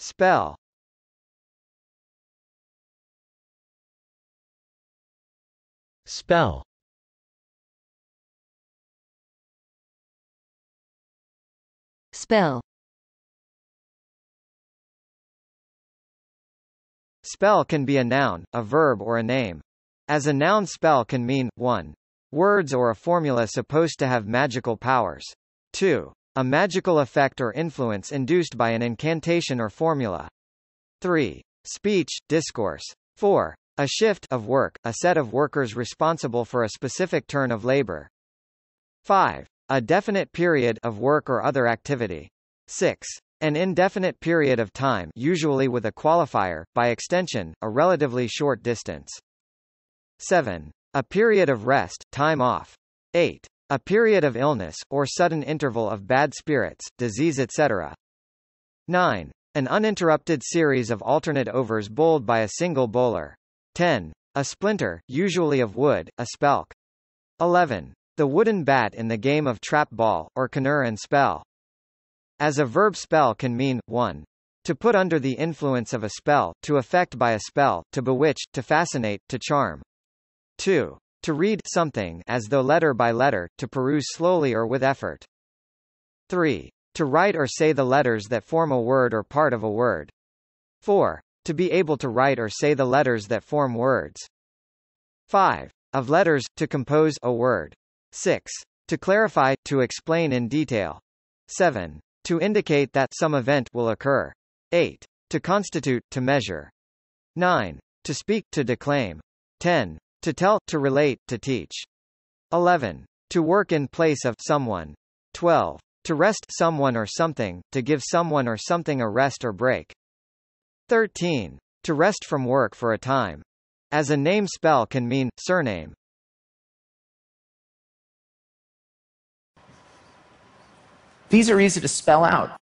Spell Spell Spell. Spell can be a noun, a verb or a name. As a noun spell can mean, 1. Words or a formula supposed to have magical powers. 2. A magical effect or influence induced by an incantation or formula. 3. Speech, discourse. 4. A shift of work, a set of workers responsible for a specific turn of labor. 5. A definite period of work or other activity. 6. An indefinite period of time usually with a qualifier, by extension, a relatively short distance. 7. A period of rest, time off. 8. A period of illness, or sudden interval of bad spirits, disease etc. 9. An uninterrupted series of alternate overs bowled by a single bowler. 10. A splinter, usually of wood, a spelk. 11. The wooden bat in the game of trap ball, or knurr and spell. As a verb spell can mean, 1. To put under the influence of a spell, to affect by a spell, to bewitch, to fascinate, to charm. 2. To read something as though letter by letter, to peruse slowly or with effort. 3. To write or say the letters that form a word or part of a word. 4. To be able to write or say the letters that form words. 5. Of letters, to compose a word. 6. To clarify, to explain in detail. 7. To indicate that some event will occur. 8. To constitute, to measure. 9. To speak, to declaim. 10. To tell, to relate, to teach. 11. To work in place of someone. 12. To rest someone or something, to give someone or something a rest or break. 13. To rest from work for a time. As a name spell can mean, surname. These are easy to spell out.